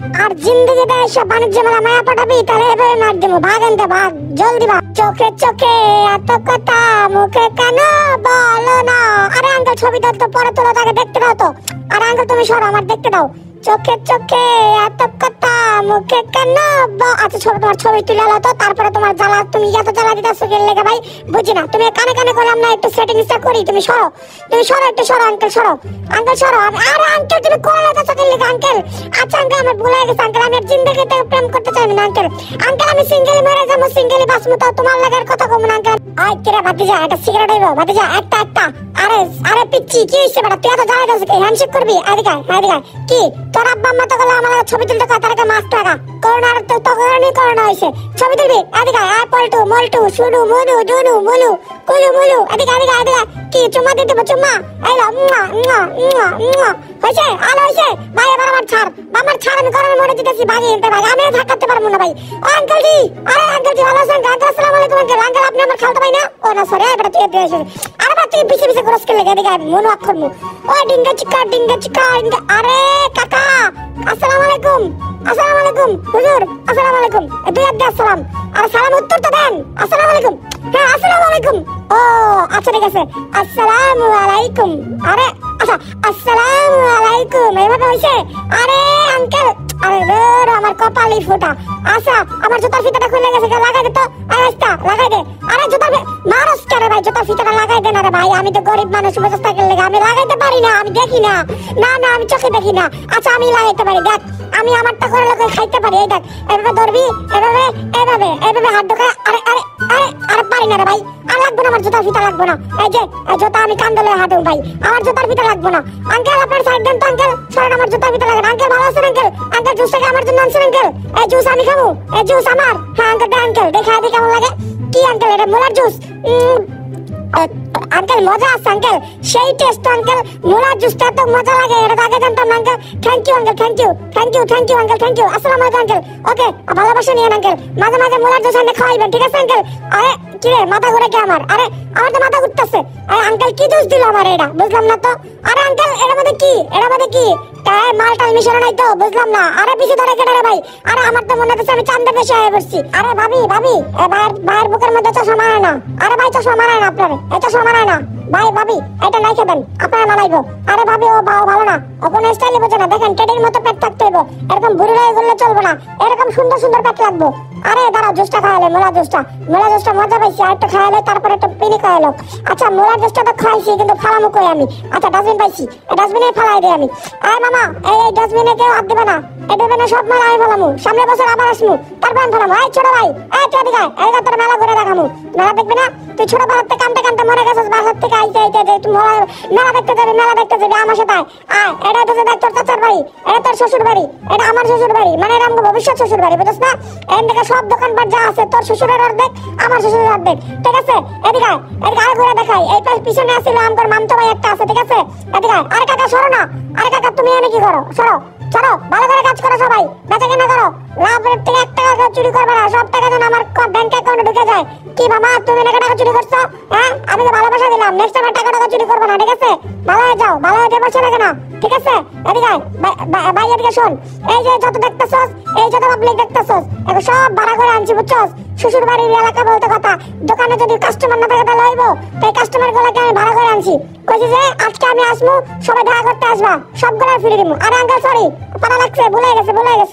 আর জিন্দগিতে এসব বাণিজ্য মেলা, মায়া পাঠাবি, তাহলে এবারে নাট দেবো। ভাগ আনতে ভাগ, জলদি ভাগ। চোখে চোখে এত কথা, মুখে কেন বলো না? আরে আঙ্কেল ছবি তো, পরে তোলো তাকে দেখতে দাও তো। আর আঙ্কেল তুমি সরো, আমার দেখতে দাও। চোখে চোখে এত মুখে আচ্ছা ছবি তোমার ছবি তুলে আলো তো, তারপরে তোমার জ্বালা, তুমি এত জ্বালা লেগে ভাই? বুঝি না। তুমি কানে কানে করলাম না, একটু সেটিংসটা করি, তুমি সরো। তুমি সরো, একটু সরো আঙ্কেল সরো। আঙ্কেল সরো। আমি- আরে আঙ্কেল তুমি করে লেগে আঙ্কেল আচ্ছা আঙ্কেল আমার ভুলে গেছে আঙ্কেল আমি প্রেম করতে চাই না আঙ্কেল আঙ্কেল আমি যাব সিঙ্গেলি বাঁচবো তো তোমার লাগার কথা কম না আঙ্কেল কিরে ভাতিজা, একটা সিগারেট হইব ভাতিজা, একটা একটা। আরে আরে, পিচ্ছি, কি হইছে তুই এত জ্বালা দিছিস হ্যান্ডশেক করবি? এদিকে আয়। কি? তোর আব্বা আম্মা তো আমার ছবি তুলতে তার মাছ টাকা করোনার তো তো করোনাই করোনা হইছে ছবি তুলবি? এদিকে আয়, পল্টু, মল্টু সুডু মুডু ডুনু মুলু কুলু মুলু এদিকে এদিকে এদিকে, কি চুম্মা দিতে হবে চুম্মা? এলো মুয়া মুয়া মুয়া মুয়া। হইছে আলো হইছে ভাই, এবার আমার ছাড়। আমার ছাড়, আমি গরমে মরে যেতেছি ভাগি এনতে ভাই, আমি আর থাকতে পারব না, ভাই। আঙ্কেল জি, আরে আঙ্কেল জি, ভালো আছেন? আঙ্কেল, আসসালামু আলাইকুম আঙ্কেল আঙ্কেল আপনি আমার খালতো ভাই না? ও, না সরি এবার তুই এসে আরে ভাই তুই পিছে পিছে ক্রস করলে এদিকে আয়, মনু অক্ষর মু ও ডিঙ্গা চিকা ডিঙ্গা চিকা আরে কাকা আসসালামু আলাইকুম আসসালামু আলাইকুম হুজুর আসসালামু আলাইকুম দুই আব্দে আসসালাম। আর সালাম উত্তর তো দেন আসসালামু আলাইকুম। হ্যাঁ আসসালামু আলাইকুম। ও আচ্ছা ঠিক আছে। আসসালামু আলাইকুম আরে আচ্ছা আসসালামু আলাইকুম এভাবে হইছে? আরে আঙ্কেল আরে ধর আমার কপালই ফোটা। আচ্ছা আমার জুতার ফিতাটা খুলে গেছে লাগাই দে তো। আরে আস্তা লাগাই দে। আরে জুতার ভাই, আমি তো গরিব মানুষ মোটরসাইকেল লেগে। আমি লাগাইতে পারি না, আমি দেখি না। না না, আমি চোখে দেখি না। আচ্ছা আমি লাগাইতে পারি, দেখ, আমি আমারটা করে লোকে খাইতে পারি। এই দেখ, এভাবে ধরবি, এভাবে এভাবে এভাবে হাত ঢোকা আরে আরে আরে আরে পারি না রে ভাই। আর লাগবে না, আমার জুতার ফিতা লাগবে না। এই যে জুতা আমি কান্দলে হাঁটু, ভাই। আমার জুতার ফিতা লাগবে না। আঙ্কেল, আপনার সাইড দেন তো, আঙ্কেল। সরেন, আমার জুতার ফিতা লাগে আঙ্কেল, ভালো আছেন, আঙ্কেল? আঙ্কেল জুসটাকে আমার জন্য আনছেন, আঙ্কেল? এই জুস আমি খাব? এই জুস আমার? হ্যাঁ আঙ্কেল দে আঙ্কেল, দেখা দেখি কেমন লাগে। কি, আঙ্কেল, এটা মোলার জুস আঙ্কেল মজা আছে আঙ্কেল সেই টেস্ট আঙ্কেল মোলার জুসটা তো মজা লাগে, এটা তো আগে জানতাম uncle thank you uncle thank you thank you thank you uncle thank you আসসালামু আলাইকুম আঙ্কেল ওকে ভালোবাসা নিয়েন আঙ্কেল মাঝে মাঝে মোলার জুস এনে খাওয়াইবেন, ঠিক আছে আঙ্কেল আরে কি রে মাথা ঘুরে কি আমার? আরে, আমার তো মাথা ঘুরতেছে। আরে আঙ্কেল কি জুস দিল আমার এটা? বুঝলাম না তো। আরে আঙ্কেল এর মধ্যে কি? এর মধ্যে কি? তাই মাল টাল মিশানো নাই তো, বুঝলাম না। আরে, পিছে ধরে কেটে রে ভাই। আরে, আমার তো মনে হচ্ছে আমি চান্দের দেশে হয়ে পড়ছি। আরে, ভাবি ভাবি ভাইয়ের ভাইয়ের বুকের মধ্যে চশমা মানায় না। আরে, ভাই, চশমা মানায় না আপনার। এই চশমা মানায় না। ভাই, ভাবি, এটা নাই খেবেন আপনারা মানাইবো আরে, ভাবি, ও বাও ভালো না। ও কোনো স্টাইলে না। দেখেন, টেডির মতো পেট থাকতে হইব। এরকম বুড়ি হয়ে গেলে চলবে না। এরকম সুন্দর সুন্দর পেট লাগবো। আরে দাঁড়া জুসটা খাওয়ালে, মোলা জুসটা। মোলা জুসটা মজা পাইছি, আর একটু খাওয়ালে তারপরে একটু পিনি খাওয়ালো। আচ্ছা মোলা জুসটা তো খাইছি কিন্তু ফালামু কই আমি? আচ্ছা ডাস্টবিন পাইছি। ডাস্টবিনে ফালাই দিই আমি। আয় মামা, এই ডাস্টবিনে কেউ হাত দিবে না। এই ডাস্টবিনে সব মাল আমি ফেলামু। সামনের বছর আবার আসমু। তারপর আমি ফেলামু। এই ছোট ভাই, এই তুই এদিকে তোর মেলা ঘুরে দেখামু। মেলা দেখবি না? তুই ছোট বেলার থেকে কামতে কামতে মরে গেছিস বাসার থেকে আইতে আইতে যে তুই মেলা মেলা দেখতে যাবি মেলা দেখতে যাবি আমার সাথে আয়। আয় এটা তো দেখ তোর চাচার বাড়ি এটা তোর শ্বশুর বাড়ি এটা আমার শ্বশুর বাড়ি মানে আমার ভবিষ্যৎ শ্বশুর বাড়ি বুঝছ না? এখান থেকে সব দোকানপাট যা আছে তোর শ্বশুরের অর্ধেক আমার শ্বশুরের অর্ধেক ঠিক আছে? এদিকে আয়, এদিকে আয় ঘুরে দেখাই। এই পাশ পিছনে আসছিল আমার মামতো ভাই একটা আছে ঠিক আছে? এদিকে আয়। আরে কাকা সরো না। আরে কাকা তুমি এনে কি করো? সরো। সরো ভালো করে কাজ করো সবাই। বেচা কেনা করো লাভের থেকে এক টাকা চুরি করবে না সব টাকা যেন আমার ব্যাংক অ্যাকাউন্টে ঢুকে যায়। কি মামা, তুমি নাকি টাকা চুরি করছ? হ্যাঁ? আমি তো ভালোবাসা দিলাম। নেক্সট টাইম টাকা টাকা চুরি করব না, ঠিক আছে? ভালো হয়ে যাও, ভালো হয়ে পারছ না কেন? ঠিক আছে? এদিকে। ভাই- এদিকে শোন। এই যে যত দেখতেছস, এই যত পাবলিক দেখতেছস, এখন সব ভাড়া করে আনছি, বুঝছস? শ্বশুর বাড়ির এলাকা বলতে কথা। দোকানে যদি কাস্টমার না থাকে, তাহলে হইব। তাই কাস্টমার গুলাকে আমি ভাড়া করে আনছি। কইছি যে, আজকে আমি আসব, সবাই দেখা করতে আসবা। সবগুলো ফিরে দিব আরে আঙ্কেল সরি পাড়া লাগছে, ভুলে গেছে ভুলে গেছে।